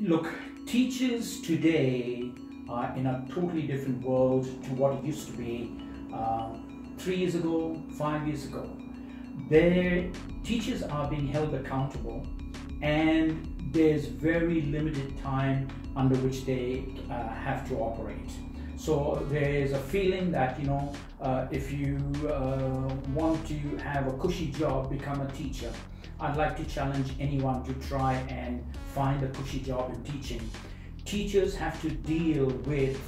Look, teachers today are in a totally different world to what it used to be uh, three years ago, five years ago. Their teachers are being held accountable, and there's very limited time under which they uh, have to operate. So there's a feeling that you know, uh, if you uh, want to have a cushy job, become a teacher. I'd like to challenge anyone to try and find a cushy job in teaching. Teachers have to deal with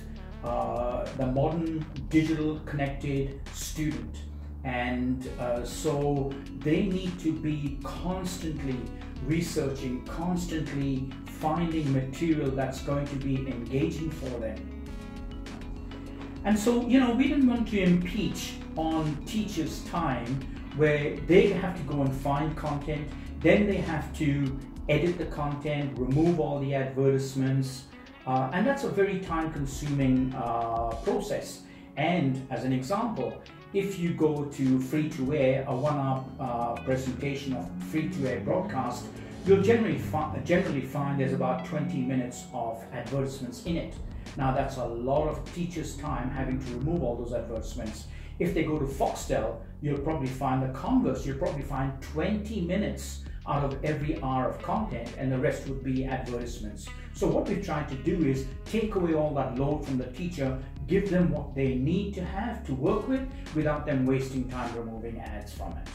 uh, the modern digital connected student and uh, so they need to be constantly researching constantly finding material that's going to be engaging for them and so you know we didn't want to impeach on teachers time where they have to go and find content, then they have to edit the content, remove all the advertisements, uh, and that's a very time consuming uh, process. And as an example, if you go to free to air, a one hour uh, presentation of free to air broadcast, you'll generally, fi- generally find there's about 20 minutes of advertisements in it. Now, that's a lot of teachers' time having to remove all those advertisements. If they go to Foxtel, you'll probably find the converse. You'll probably find 20 minutes out of every hour of content and the rest would be advertisements. So what we've tried to do is take away all that load from the teacher, give them what they need to have to work with without them wasting time removing ads from it.